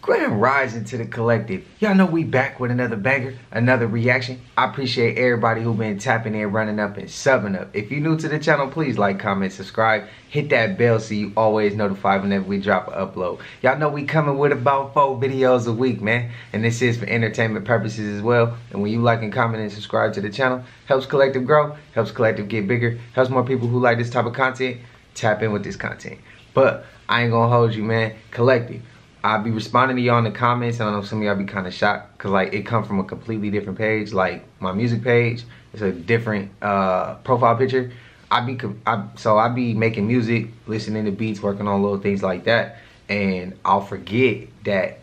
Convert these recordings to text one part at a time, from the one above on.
Grand rising to the collective. Y'all know we back with another banger, another reaction. I appreciate everybody who been tapping in, running up, and subbing up. If you're new to the channel, please like, comment, subscribe. Hit that bell so you always notified whenever we drop an upload. Y'all know we coming with about four videos a week, man. And this is for entertainment purposes as well. And when you like and comment and subscribe to the channel, helps collective grow, helps collective get bigger, helps more people who like this type of content tap in with this content. But I ain't gonna hold you, man. Collective I'll be responding to y'all in the comments. I don't know some of y'all be kind of shocked because like it come from a completely different page. Like my music page, it's a different uh, profile picture. I be I, so I be making music, listening to beats, working on little things like that, and I'll forget that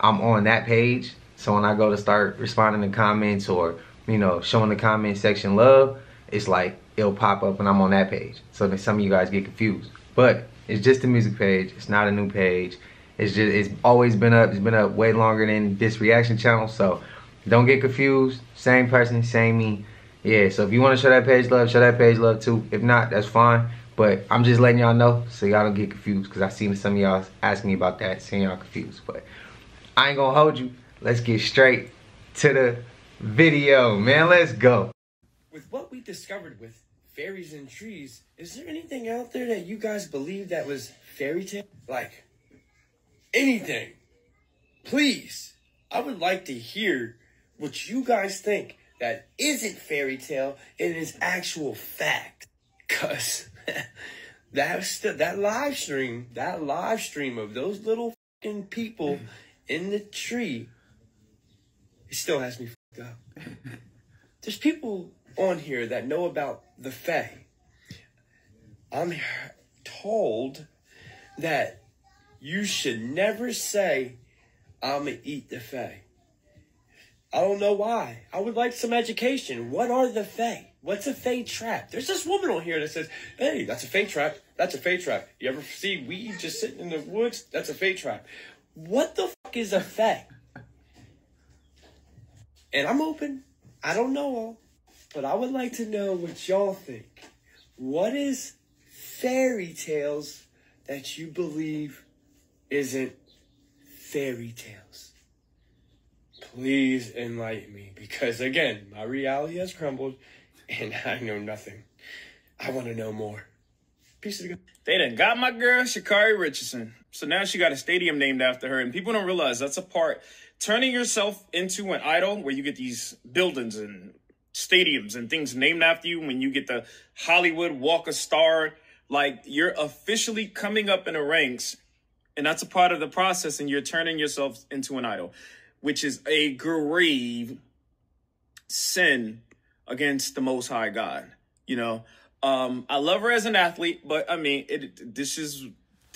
I'm on that page. So when I go to start responding to comments or you know showing the comment section love, it's like it'll pop up and I'm on that page. So some of you guys get confused, but it's just a music page. It's not a new page. It's just it's always been up. It's been up way longer than this reaction channel. So don't get confused. Same person, same me. Yeah. So if you want to show that page love, show that page love too. If not, that's fine. But I'm just letting y'all know so y'all don't get confused because I seen some of y'all ask me about that, saying y'all confused. But I ain't gonna hold you. Let's get straight to the video, man. Let's go. With what we discovered with fairies and trees, is there anything out there that you guys believe that was fairy tale? Like anything, please, I would like to hear what you guys think that isn't fairy tale and is actual fact. Cause that's the, that live stream, that live stream of those little fucking people in the tree, it still has me fucked up. There's people on here that know about the Fae. I'm told that you should never say, I'm going to eat the Fae. I don't know why. I would like some education. What are the Fae? What's a Fae trap? There's this woman on here that says, hey, that's a Fae trap. That's a Fae trap. You ever see weed just sitting in the woods? That's a Fae trap. What the fuck is a Fae? And I'm open. I don't know all, but I would like to know what y'all think. What is fairy tales that you believe isn't fairy tales. Please enlighten me because, again, my reality has crumbled and I know nothing. I want to know more. Peace to the They done got my girl, Sha'Carri Richardson. So now she got a stadium named after her. And people don't realize that's a part. Turning yourself into an idol where you get these buildings and stadiums and things named after you when you get the Hollywood Walk of Star. Like you're officially coming up in the ranks and that's a part of the process, and you're turning yourself into an idol, which is a grave sin against the Most High God. You know, um, I love her as an athlete, but I mean, it. This is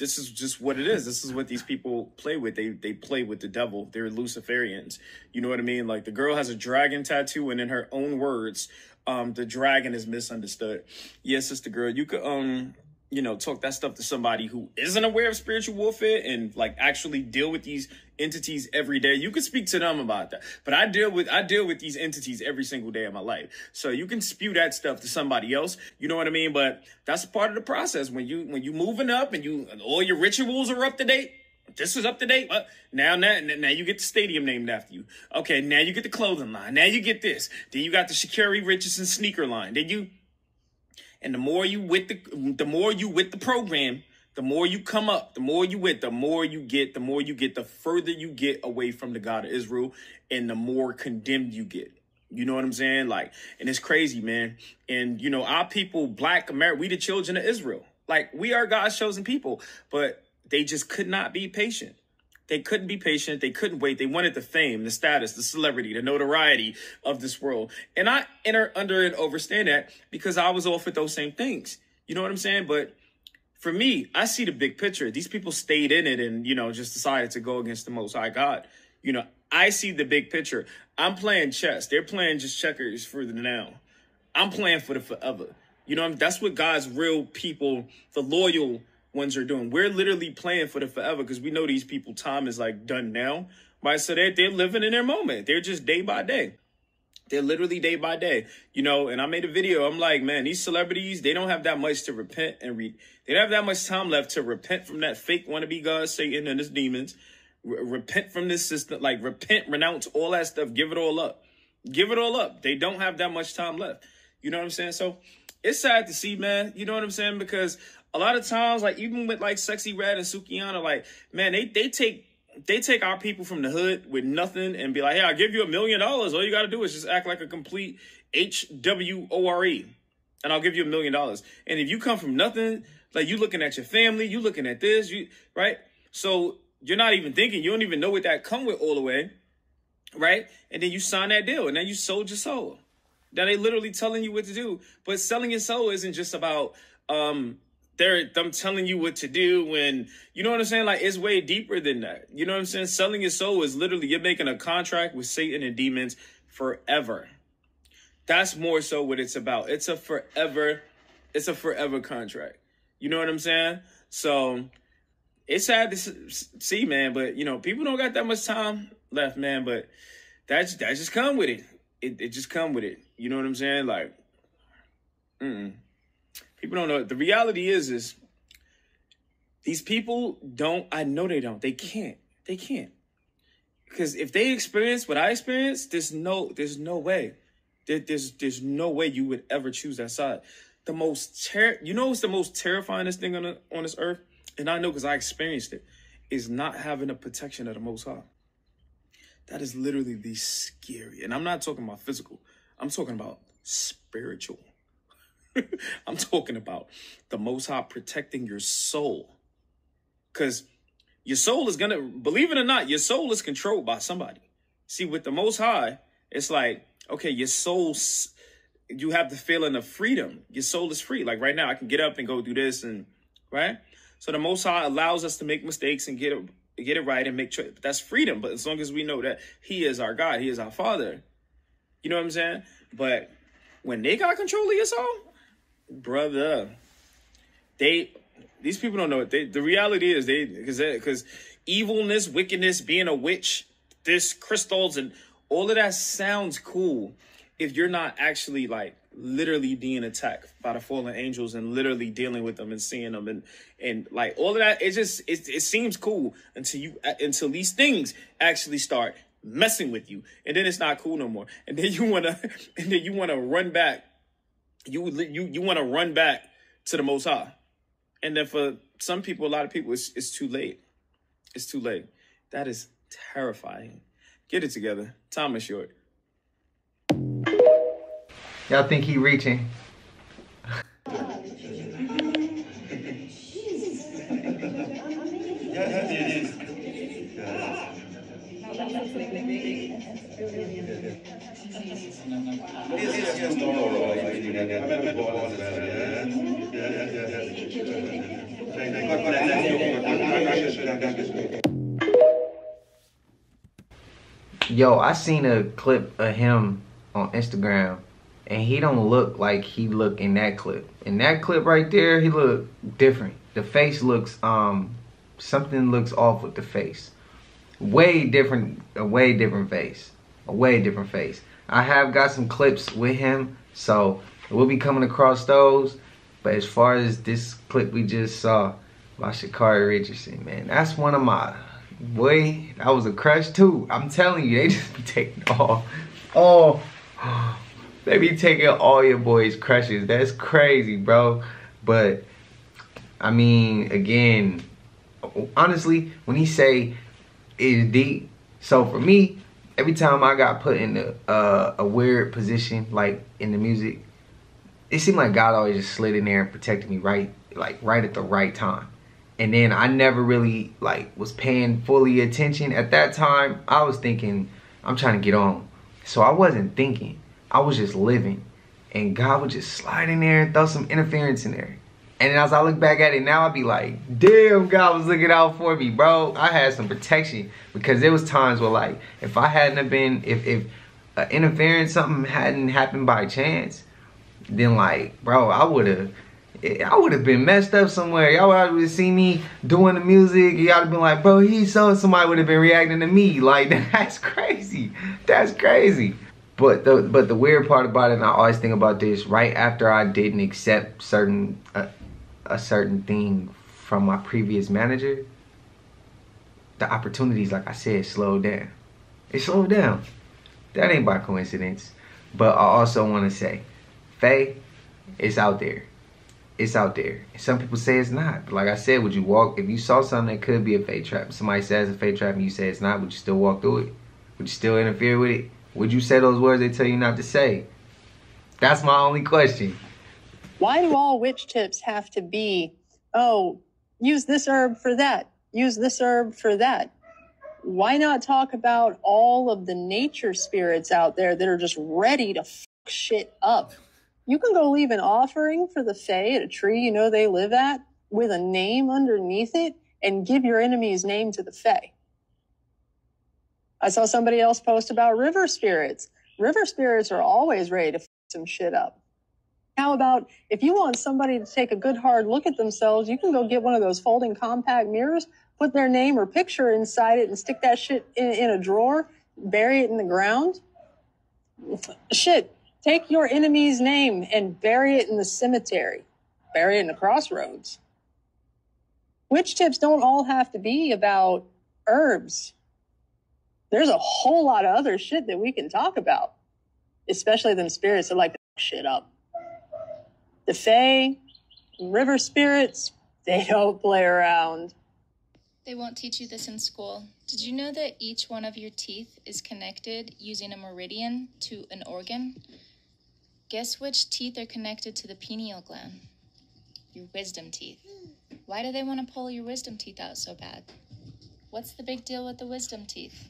this is just what it is. This is what these people play with. They they play with the devil. They're Luciferians. You know what I mean? Like the girl has a dragon tattoo, and in her own words, um, the dragon is misunderstood. Yes, it's the girl. You could um you know, talk that stuff to somebody who isn't aware of spiritual warfare and like actually deal with these entities every day. You can speak to them about that. But I deal with I deal with these entities every single day of my life. So you can spew that stuff to somebody else. You know what I mean? But that's part of the process. When you when you moving up and you all your rituals are up to date. This is up to date. Well, now, now, now you get the stadium named after you. Okay, now you get the clothing line. Now you get this. Then you got the Sha'Carri Richardson sneaker line. Then you and the more you with the the more you with the program, the more you come up, the more you with, the more you get, the more you get, the further you get away from the God of Israel, and the more condemned you get. You know what I'm saying? Like, and it's crazy, man. And you know, our people, black America, we the children of Israel. Like, we are God's chosen people, but they just could not be patient. They couldn't be patient. They couldn't wait. They wanted the fame, the status, the celebrity, the notoriety of this world. And I enter under and overstand that because I was offered those same things. You know what I'm saying? But for me, I see the big picture. These people stayed in it and, you know, just decided to go against the most high God. You know, I see the big picture. I'm playing chess. They're playing just checkers for the now. I'm playing for the forever. You know, that's what God's real people, the loyal ones are doing. We're literally playing for the forever because we know these people time is like done now. Right? So they're they're living in their moment. They're just day by day. They're literally day by day, you know. And I made a video. I'm like, man, these celebrities, they don't have that much to repent and read. They don't have that much time left to repent from that fake wannabe God, Satan, and his demons. R- repent from this system, like repent, renounce all that stuff, give it all up. Give it all up. They don't have that much time left. You know what I'm saying? So it's sad to see, man. You know what I'm saying? Because a lot of times, like even with like Sexyy Red and Sukihana, like man, they they take they take our people from the hood with nothing and be like, hey, I'll give you a million dollars. All you got to do is just act like a complete H W O R E, and I'll give you a million dollars. And if you come from nothing, like you looking at your family, you looking at this, you right? So you're not even thinking, you don't even know what that come with all the way, right? And then you sign that deal, and then you sold your soul. Now they literally telling you what to do, but selling your soul isn't just about um they're them telling you what to do when you know what I'm saying? Like it's way deeper than that. You know what I'm saying? Selling your soul is literally you're making a contract with Satan and demons forever. That's more so what it's about. It's a forever, it's a forever contract. You know what I'm saying? So it's sad to see, man. But you know, people don't got that much time left, man. But that's that just come with it. It it just come with it. You know what I'm saying? Like, mm people don't know. The reality is, is these people don't. I know they don't. They can't. They can't. Because if they experience what I experienced, there's no, there's no way. There, there's, there's no way you would ever choose that side. The most ter- you know, what's the most terrifying thing on the, on this earth, and I know because I experienced it, is not having the protection of the Most High. That is literally the scary. And I'm not talking about physical. I'm talking about spiritual. I'm talking about the Most High protecting your soul. Because your soul is going to, believe it or not, your soul is controlled by somebody. See, with the Most High, it's like, okay, your soul, you have the feeling of freedom. Your soul is free. Like right now, I can get up and go do this, and right? So the Most High allows us to make mistakes and get it, get it right and make choice. That's freedom. But as long as we know that He is our God, He is our Father, you know what I'm saying? But when they got control of your soul, brother. They these people don't know it. They the reality is they because because evilness, wickedness, being a witch, this crystals and all of that sounds cool if you're not actually like literally being attacked by the fallen angels and literally dealing with them and seeing them and and like all of that it just it, it seems cool until you uh, until these things actually start messing with you and then it's not cool no more and then you want to and then you want to run back you you you want to run back to the Most High, and then for some people, a lot of people, it's it's too late. It's too late. That is terrifying. Get it together. Time is short. Y'all think he reaching? Yo, I seen a clip of him on Instagram and he don't look like he look in that clip. In that clip right there, he look different. The face looks um something looks off with the face. Way different a way different face. A way different face. I have got some clips with him, so we'll be coming across those. But as far as this clip we just saw by Sha'Carri Richardson, man, that's one of my boy. That was a crush too. I'm telling you, they just be taking all, oh, they be taking all your boys' crushes. That's crazy, bro. But I mean, again, honestly, when he say it's deep, so for me, every time I got put in a, uh, a weird position, like in the music, it seemed like God always just slid in there and protected me right, like right at the right time. And then I never really like was paying fully attention. At that time, I was thinking, I'm trying to get on. So I wasn't thinking. I was just living. And God would just slide in there and throw some interference in there. And then as I look back at it now, I'd be like, damn, God was looking out for me, bro. I had some protection because there was times where like, if I hadn't have been, if, if uh, interference, something hadn't happened by chance, then like, bro, I would have, I would have been messed up somewhere. Y'all would have seen me doing the music. Y'all would have been like, bro, he so somebody would have been reacting to me. Like, that's crazy. That's crazy. But the but the weird part about it, and I always think about this, right after I didn't accept certain uh, a certain thing from my previous manager, the opportunities, like I said, slowed down. It slowed down. That ain't by coincidence. But I also want to say, Fae, it's out there. It's out there. Some people say it's not. But like I said, would you walk if you saw something that could be a Fae trap? Somebody says a Fae trap and you say it's not. Would you still walk through it? Would you still interfere with it? Would you say those words they tell you not to say? That's my only question. Why do all witch tips have to be, oh, use this herb for that, use this herb for that? Why not talk about all of the nature spirits out there that are just ready to fuck shit up? You can go leave an offering for the Fae at a tree you know they live at with a name underneath it and give your enemy's name to the Fae. I saw somebody else post about river spirits. River spirits are always ready to f- some shit up. How about if you want somebody to take a good hard look at themselves, you can go get one of those folding compact mirrors, put their name or picture inside it, and stick that shit in, in a drawer, bury it in the ground. Shit, take your enemy's name and bury it in the cemetery, bury it in the crossroads. Witch tips don't all have to be about herbs. There's a whole lot of other shit that we can talk about, especially them spirits that like to shit up. The Fae, river spirits, they don't play around. They won't teach you this in school. Did you know that each one of your teeth is connected using a meridian to an organ? Guess which teeth are connected to the pineal gland? Your wisdom teeth. Why do they want to pull your wisdom teeth out so bad? What's the big deal with the wisdom teeth?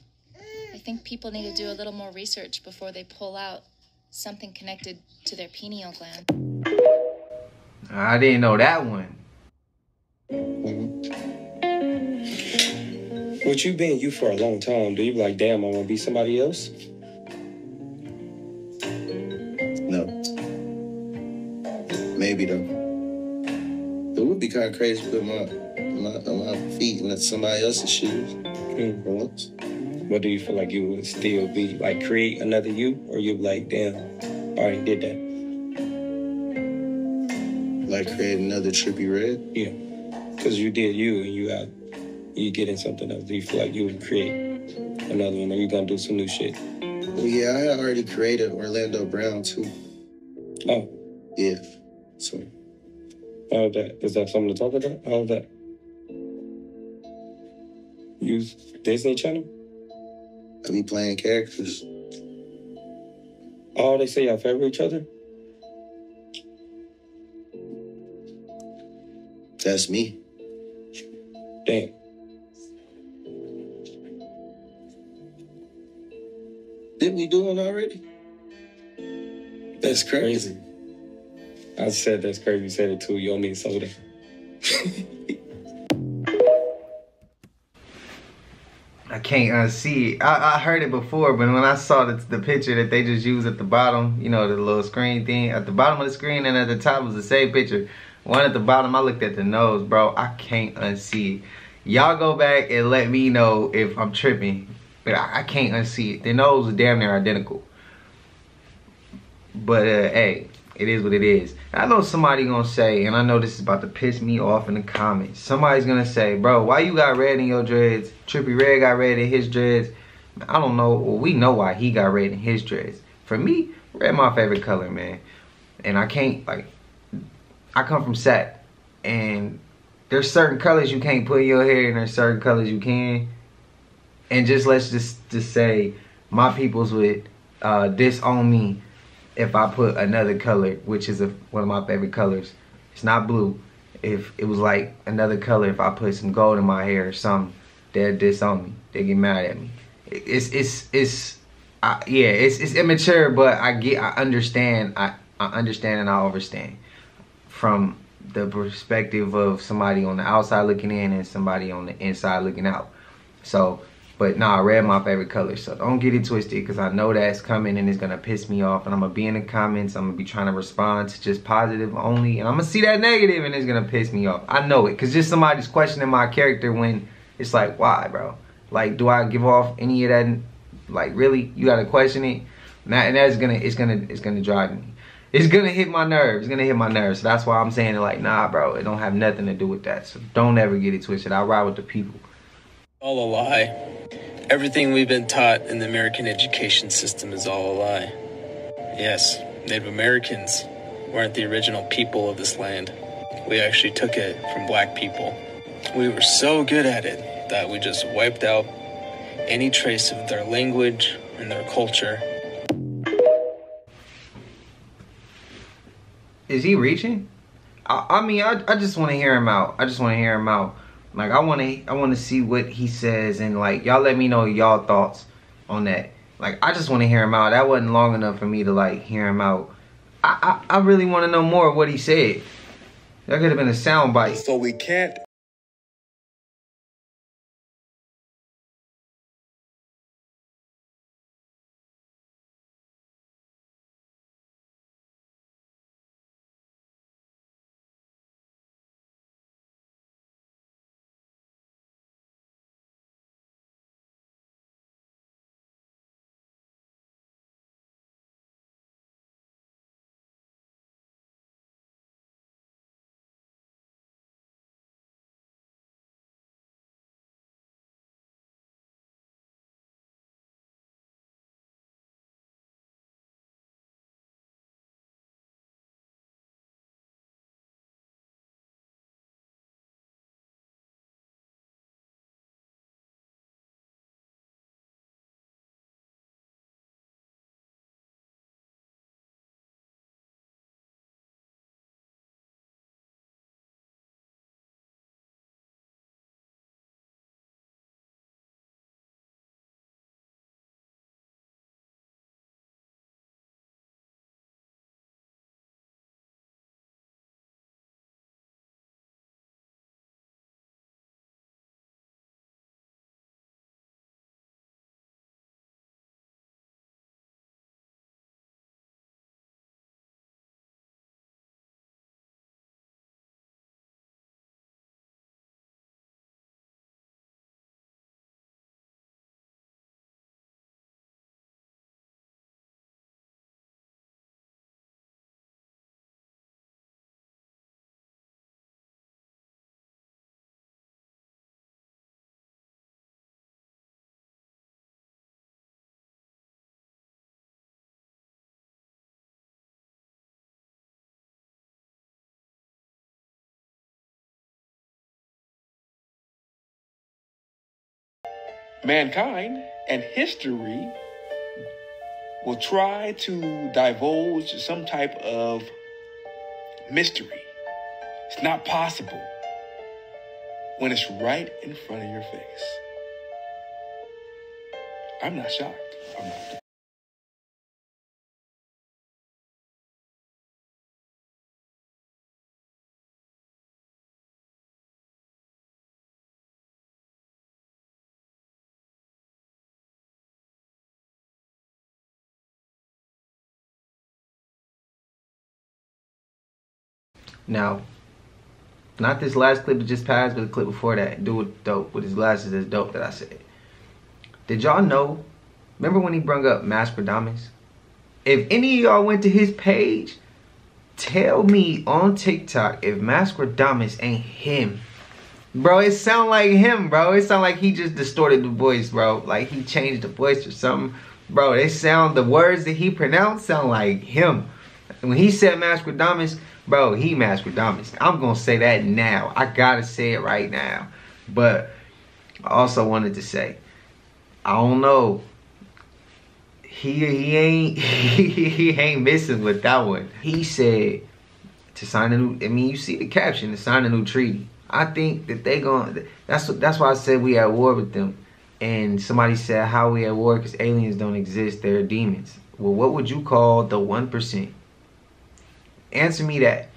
I think people need to do a little more research before they pull out something connected to their pineal gland. I didn't know that one. With you being you for a long time, do you be like, damn, I want to be somebody else? Maybe though. It would be kind of crazy to put my, my my feet in somebody else's shoes mm. for once. But do you feel like you would still be like create another you, or you like, damn, I already did that? Like create another Trippie Redd. Yeah, because you did you, and you out, you getting something else. Do you feel like you would create another one, or you gonna do some new shit? Well, yeah, I already created Orlando Brown too. Oh, Yeah. So how's that? Is that something to talk about? How's that? Use Disney Channel? I be playing characters. Oh, they say y'all favor each other? That's me. Damn. Didn't we do one already? That's crazy. I said that's crazy. You said it too. You owe me soda. I can't unsee it. I, I heard it before, but when I saw the, the picture that they just used at the bottom, you know, the little screen thing, at the bottom of the screen and at the top was the same picture. One at the bottom, I looked at the nose, bro. I can't unsee it. Y'all go back and let me know if I'm tripping. But I, I can't unsee it. The nose is damn near identical. But, uh, hey, it is what it is. I know somebody gonna say, and I know this is about to piss me off in the comments. Somebody's gonna say, bro, why you got red in your dreads? Trippie Redd got red in his dreads. I don't know. Well, we know why he got red in his dreads. For me, red my favorite color, man. And I can't like. I come from Sac, and there's certain colors you can't put in your hair, and there's certain colors you can. And just let's just just say, my peoples would uh, disown me if I put another color, which is a, one of my favorite colors. It's not blue. If it was like another color, if I put some gold in my hair or something, they'll disown me. They get mad at me. It's it's it's I, yeah, it's it's immature, but I get I understand. I I understand and I understand from the perspective of somebody on the outside looking in and somebody on the inside looking out. So, but nah, I red my favorite color. So don't get it twisted because I know that's coming and it's gonna piss me off. And I'm gonna be in the comments. I'm gonna be trying to respond to just positive only, and I'm gonna see that negative and it's gonna piss me off. I know it because just somebody's questioning my character when it's like, why, bro? Like, do I give off any of that? Like, really? You gotta question it. and that's gonna it's gonna it's gonna drive me. It's gonna hit my nerves. It's gonna hit my nerves. So that's why I'm saying it like, nah, bro. It don't have nothing to do with that. So don't ever get it twisted. I ride with the people. All a lie. Everything we've been taught in the American education system is all a lie. Yes, Native Americans weren't the original people of this land. We actually took it from black people. We were so good at it that we just wiped out any trace of their language and their culture. Is he reaching? I, I mean, I, I just want to hear him out. I just want to hear him out. Like I want to I want to see what he says and like y'all let me know y'all thoughts on that. Like I just want to hear him out. That wasn't long enough for me to like hear him out. I I, I really want to know more of what he said. That could have been a sound bite. So we can't mankind and history will try to divulge some type of mystery. It's not possible when it's right in front of your face. I'm not shocked. I'm not. Now, not this last clip that just passed, but the clip before that. Dude, dope with his glasses is dope that I said. Did y'all know? Remember when he brung up Masqueradamus? If any of y'all went to his page, tell me on TikTok if Masqueradamus ain't him. Bro, it sound like him, bro. It sound like he just distorted the voice, bro. Like he changed the voice or something. Bro, it sound, the words that he pronounced sound like him. When he said Masqueradamus, Bro, he matched with Dominus. I'm gonna say that now. I gotta say it right now. But I also wanted to say, I don't know. He he ain't he, he ain't missing with that one. He said to sign a new. I mean, you see the caption to sign a new treaty. I think that they going That's that's why I said we at war with them. And somebody said how we at war because aliens don't exist. They're demons. Well, what would you call the one percent? Answer me that.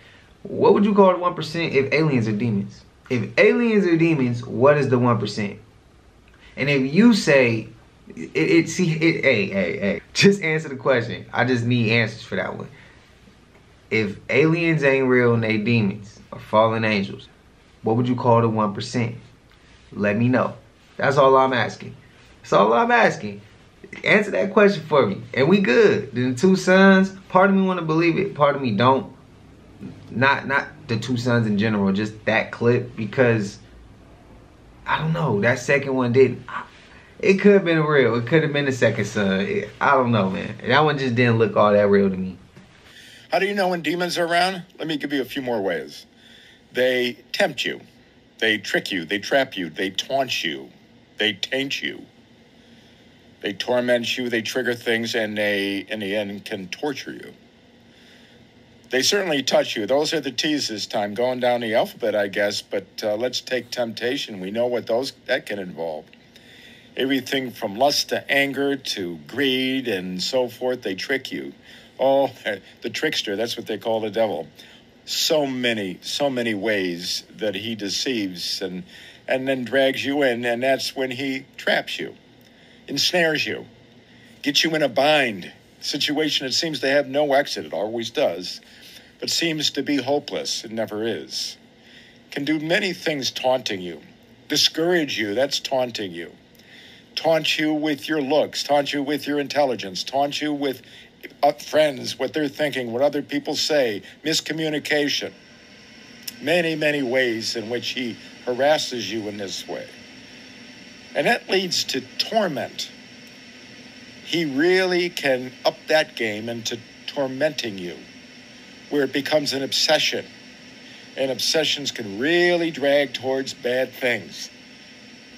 What would you call the 1% if aliens are demons? If aliens are demons, what is the 1%? And if you say, it, it see, it, hey, hey, hey, just answer the question. I just need answers for that one. If aliens ain't real and they demons or fallen angels, what would you call the 1%? Let me know. That's all I'm asking. That's all I'm asking. Answer that question for me, and we good. The two sons. Part of me want to believe it. Part of me don't. Not not the two sons in general. Just that clip because I don't know. That second one didn't. It could have been real. It could have been the second son. I don't know, man. That one just didn't look all that real to me. How do you know when demons are around? Let me give you a few more ways. They tempt you, they trick you, they trap you, they taunt you, they taint you, they torment you, they trigger things, and they, in the end, can torture you. They certainly touch you. Those are the T's this time, going down the alphabet, I guess. But uh, let's take temptation. We know what those that can involve. Everything from lust to anger to greed and so forth. They trick you. Oh, the trickster. That's what they call the devil. So many, so many ways that he deceives and and then drags you in, and that's when he traps you, ensnares you, gets you in a bind situation that seems to have no exit. It always does but seems to be hopeless. It never is. Can do many things taunting you, discourage you, that's taunting you. Taunt you with your looks, taunt you with your intelligence, taunt you with uh, friends, what they're thinking, what other people say, miscommunication. Many, many ways in which he harasses you in this way. And that leads to torment. He really can up that game into tormenting you where it becomes an obsession. And obsessions can really drag towards bad things.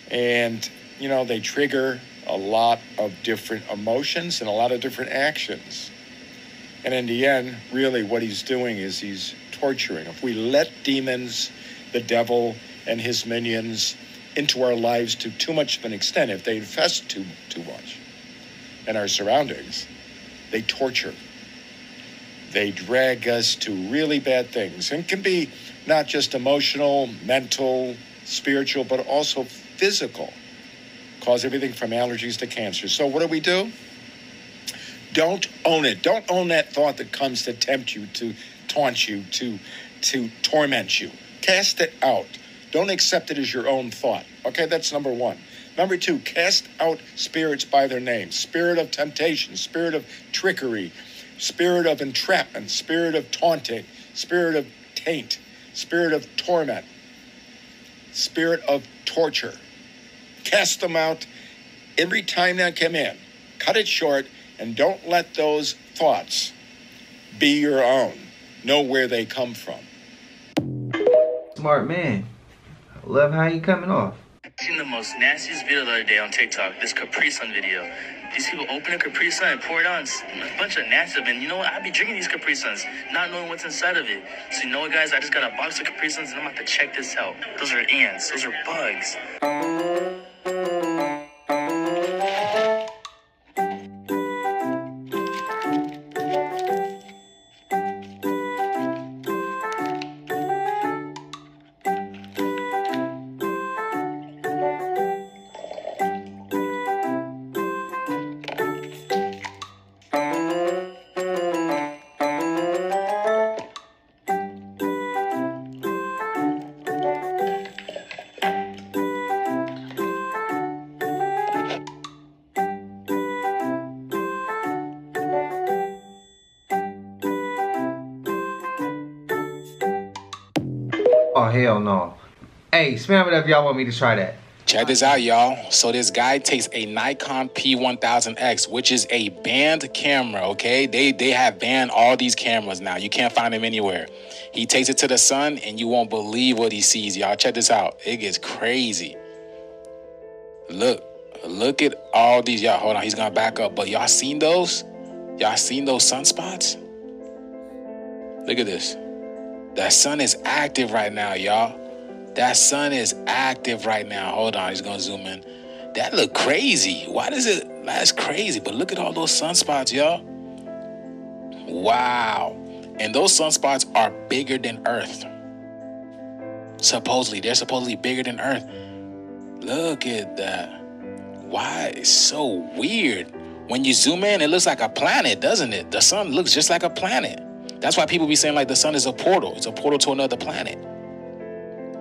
And, you know, they trigger a lot of different emotions and a lot of different actions. And in the end, really what he's doing is he's torturing. If we let demons, the devil, and his minions into our lives to too much of an extent, if they infest too, too much in our surroundings, they torture they drag us to really bad things and can be not just emotional, mental, spiritual, but also physical. Cause everything from allergies to cancer. So, what do we do? Don't own it. Don't own that thought that comes to tempt you, to taunt you, to, to torment you. Cast it out. Don't accept it as your own thought. Okay, that's number one. Number two, cast out spirits by their name spirit of temptation, spirit of trickery, spirit of entrapment, spirit of taunting, spirit of taint, spirit of torment, spirit of torture. Cast them out every time they come in. Cut it short and don't let those thoughts be your own. Know where they come from. Smart man. Love how you coming off. I seen the most nastiest video the other day on TikTok. This Capri Sun video. These people open a Capri Sun and pour it on. A bunch of nasty. And you know what? I be drinking these Capri Suns, not knowing what's inside of it. So you know what, guys? I just got a box of Capri Suns and I'm about to check this out. Those are ants. Those are bugs. Oh hell no. Hey, spam it up if y'all want me to try that. Check this out, y'all. So this guy takes a Nikon P1000X, which is a banned camera. Okay, they they have banned all these cameras now. You can't find them anywhere. He takes it to the sun, and you won't believe what he sees, y'all. Check this out. It gets crazy. Look, look at all these. Y'all, hold on. He's gonna back up, but y'all seen those? Y'all seen those sunspots? Look at this. That sun is active right now, y'all. That sun is active right now. Hold on, he's gonna zoom in. That look crazy. Why does it? That's crazy. But look at all those sunspots, y'all. Wow. And those sunspots are bigger than Earth. Supposedly, they're supposedly bigger than Earth. Look at that. Why? It's so weird. When you zoom in, it looks like a planet, doesn't it? The sun looks just like a planet. That's why people be saying like the sun is a portal. It's a portal to another planet.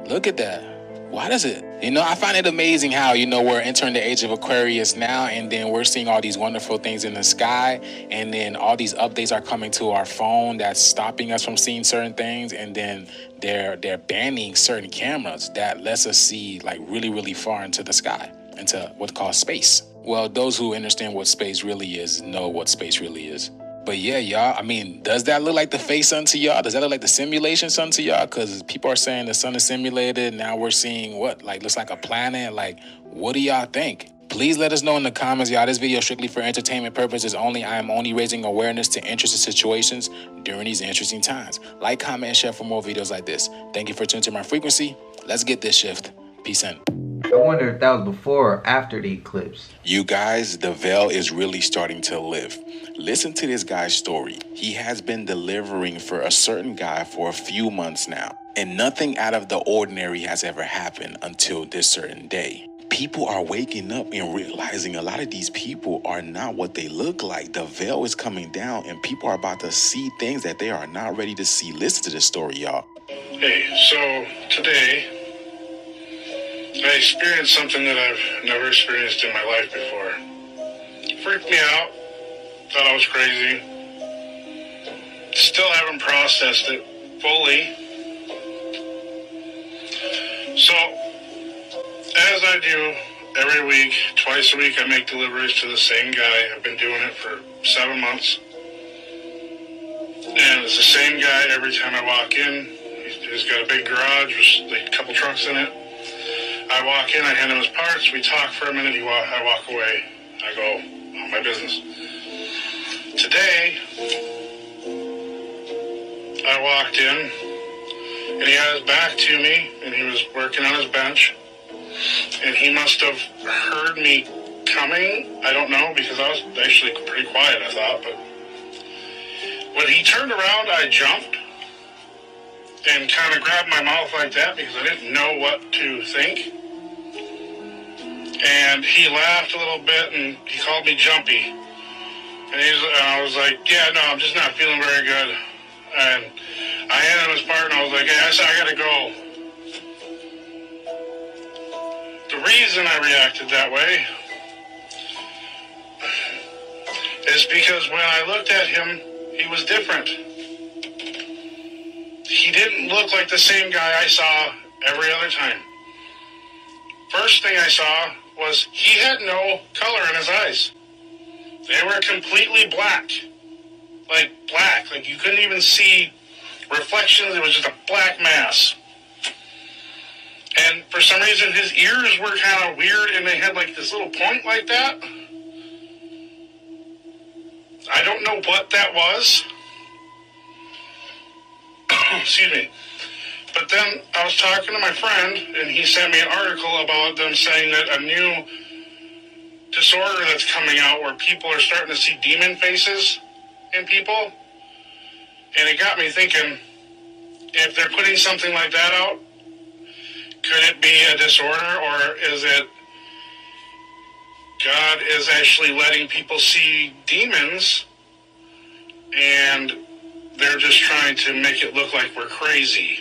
Look at that. why does it? You know, I find it amazing how, you know, we're entering the age of Aquarius now, and then we're seeing all these wonderful things in the sky, and then all these updates are coming to our phone that's stopping us from seeing certain things, and then they're they're banning certain cameras that lets us see like really, really far into the sky, into what's called space. Well, those who understand what space really is know what space really is. But yeah, y'all, I mean, does that look like the face sun to y'all? Does that look like the simulation sun to y'all? Because people are saying the sun is simulated. Now we're seeing what? Like, looks like a planet. Like, what do y'all think? Please let us know in the comments, y'all. This video strictly for entertainment purposes only. I am only raising awareness to interesting situations during these interesting times. Like, comment, and share for more videos like this. Thank you for tuning to my frequency. Let's get this shift. Peace in. I wonder if that was before or after the eclipse. You guys, the veil is really starting to live. Listen to this guy's story. He has been delivering for a certain guy for a few months now, and nothing out of the ordinary has ever happened until this certain day. People are waking up and realizing a lot of these people are not what they look like. The veil is coming down, and people are about to see things that they are not ready to see. Listen to this story, y'all. Hey, so today I experienced something that I've never experienced in my life before. Freaked me out. Thought I was crazy. Still haven't processed it fully. So, as I do every week, twice a week, I make deliveries to the same guy. I've been doing it for seven months. And it's the same guy every time I walk in. He's, he's got a big garage with like a couple trucks in it. I walk in, I hand him his parts, we talk for a minute, he walk, I walk away. I go on my business. Today, I walked in, and he had his back to me, and he was working on his bench, and he must have heard me coming. I don't know, because I was actually pretty quiet, I thought, but when he turned around, I jumped and kind of grabbed my mouth like that because I didn't know what to think. And he laughed a little bit and he called me jumpy. And, he's, I was like, yeah, no, I'm just not feeling very good. And I handed him his part and I was like, hey, I, said, I gotta go. The reason I reacted that way is because when I looked at him, he was different he didn't look like the same guy I saw every other time. First thing I saw was he had no color in his eyes. They were completely black. Like black. Like you couldn't even see reflections. It was just a black mass. And for some reason his ears were kind of weird and they had like this little point like that. I don't know what that was. excuse me. But then I was talking to my friend, and he sent me an article about them saying that a new disorder that's coming out where people are starting to see demon faces in people. And it got me thinking if they're putting something like that out, could it be a disorder or is it God is actually letting people see demons and they're just trying to make it look like we're crazy.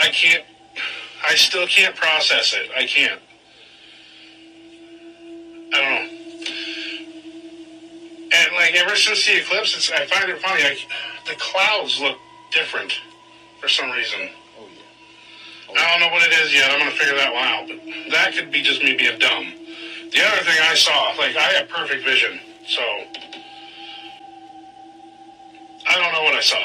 I can't, I still can't process it. I can't. I don't know. And like ever since the eclipse, it's, I find it funny. Like the clouds look different for some reason. Oh yeah. Oh, I don't know what it is yet. I'm gonna figure that one out. But that could be just me being dumb. The other thing I saw, like I have perfect vision, so I don't know what I saw.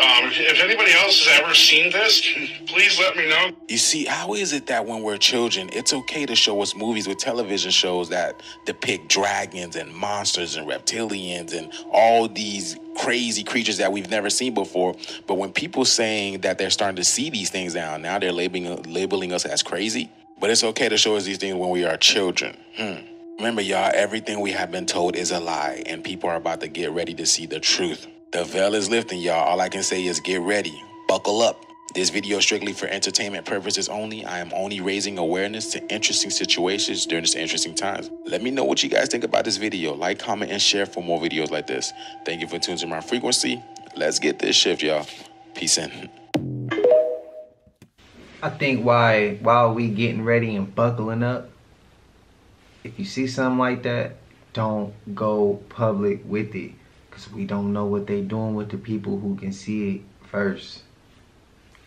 Um, if, anybody else has ever seen this, please let me know. You see, how is it that when we're children, it's okay to show us movies with television shows that depict dragons and monsters and reptilians and all these crazy creatures that we've never seen before? But when people saying that they're starting to see these things now, now they're labeling labeling us as crazy. But it's okay to show us these things when we are children. Hmm. Remember, y'all, everything we have been told is a lie, and people are about to get ready to see the truth. The veil is lifting, y'all. All I can say is get ready, buckle up. This video is strictly for entertainment purposes only. I am only raising awareness to interesting situations during this interesting times. Let me know what you guys think about this video. Like, comment, and share for more videos like this. Thank you for tuning to my frequency. Let's get this shift, y'all. Peace in. I think why while we getting ready and buckling up, if you see something like that, don't go public with it. Cause we don't know what they doing with the people who can see it first.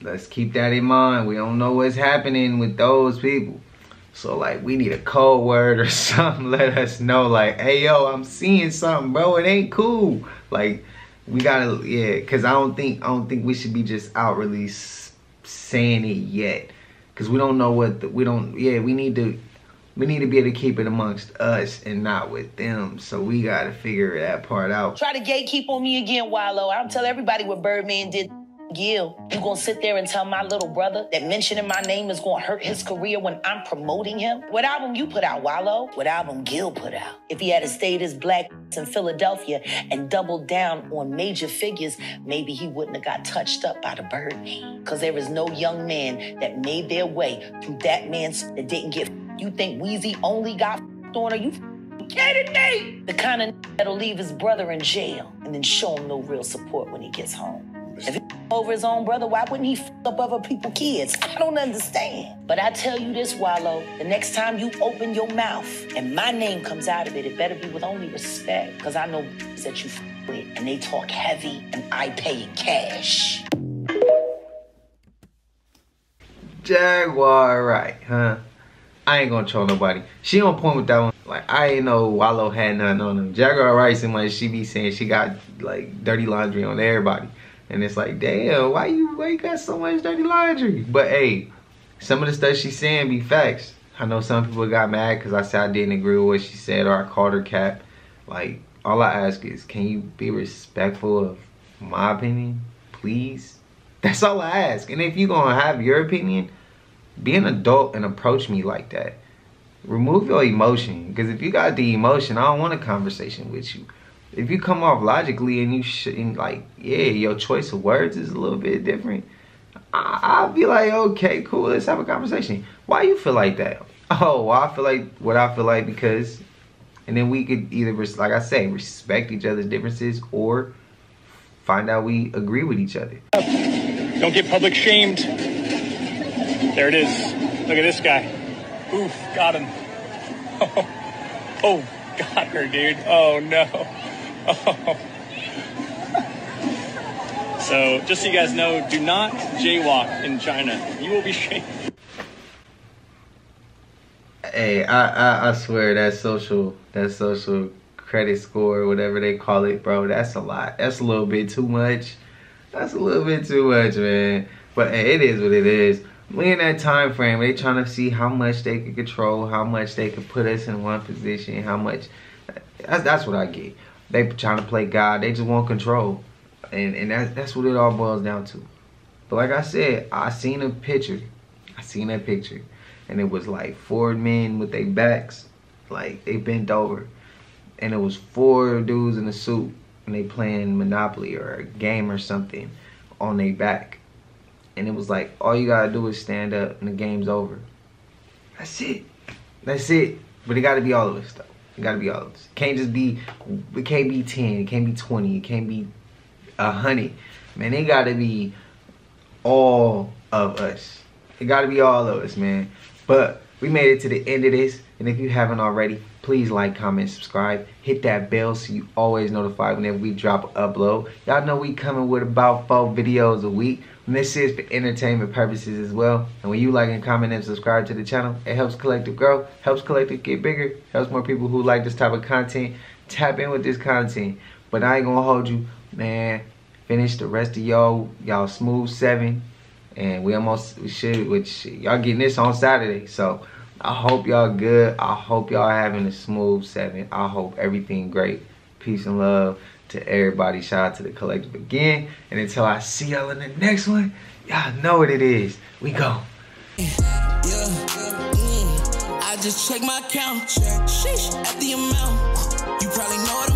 Let's keep that in mind. We don't know what's happening with those people. So like we need a code word or something. Let us know like, hey yo, I'm seeing something, bro. It ain't cool. Like we gotta yeah, cause I don't think I don't think we should be just out outwardly saying it yet. Cause we don't know what the, we don't yeah, we need to we need to be able to keep it amongst us and not with them. So we gotta figure that part out. Try to gatekeep on me again, Wallo. I'll tell everybody what Birdman did. Gil, you gonna sit there and tell my little brother that mentioning my name is gonna hurt his career when I'm promoting him? What album you put out, Wallo? What album Gil put out? If he had a stayed as black in Philadelphia and doubled down on major figures, maybe he wouldn't have got touched up by the Birdman. Cause there is no young man that made their way through that man's that didn't get. You think Weezy only got on? Are you kidding me? The kind of that'll leave his brother in jail and then show him no real support when he gets home. If he over his own brother, why wouldn't he f up other people's kids? I don't understand. But I tell you this, Wallo, the next time you open your mouth and my name comes out of it, it better be with only respect. Because I know that you f with and they talk heavy and I pay in cash. Jaguar Wright, huh? I ain't gonna troll nobody. She on point with that one. Like I ain't know Wallo had nothing on him. Jaguar Rice and like she be saying she got like dirty laundry on everybody. And it's like, damn, why you why you got so much dirty laundry? But hey, some of the stuff she's saying be facts. I know some people got mad because I said I didn't agree with what she said or I called her cap. Like, all I ask is, can you be respectful of my opinion, please? That's all I ask. And if you're gonna have your opinion, be an adult and approach me like that. Remove your emotion. Because if you got the emotion, I don't want a conversation with you if you come off logically and you shouldn't, like yeah your choice of words is a little bit different I, will be like okay cool let's have a conversation why you feel like that oh well, i feel like what i feel like because and then we could either like i say respect each other's differences or find out we agree with each other don't get public shamed there it is look at this guy oof got him oh oh got her dude oh no Oh. so, just so you guys know, do not jaywalk in China. You will be shamed. Hey, I, I I swear that social that social credit score, whatever they call it, bro, that's a lot. That's a little bit too much. That's a little bit too much, man. But hey, it is what it is. We in that time frame, they trying to see how much they can control, how much they can put us in one position, how much. That's, that's what I get. They trying to play God. They just want control. And and that's that's what it all boils down to. But like I said, I seen a picture. I seen that picture. And it was like four men with their backs, like they bent over. And it was four dudes in a suit and they playing Monopoly or a game or something on their back. And it was like all you gotta do is stand up and the game's over. That's it. That's it. But it gotta be all of us though. It gotta be all of us. It can't just be, it can't be 10, it can't be 20, it can't be a hundred. Man, it gotta be all of us. It gotta be all of us, man. But we made it to the end of this. And if you haven't already, please like, comment, subscribe. Hit that bell so you always notified whenever we drop an upload. Y'all know we coming with about four videos a week. And this is for entertainment purposes as well. And when you like and comment and subscribe to the channel, it helps Collective grow, helps Collective get bigger, helps more people who like this type of content tap in with this content. But I ain't gonna hold you, man. Finish the rest of y'all, y'all smooth seven. And we almost we should, which y'all getting this on Saturday. So I hope y'all good. I hope y'all having a smooth seven. I hope everything great. Peace and love to everybody. Shout out to the collective again. And until I see y'all in the next one, y'all know what it is. We go. Yeah, I just check my. Sheesh, at the amount. You probably know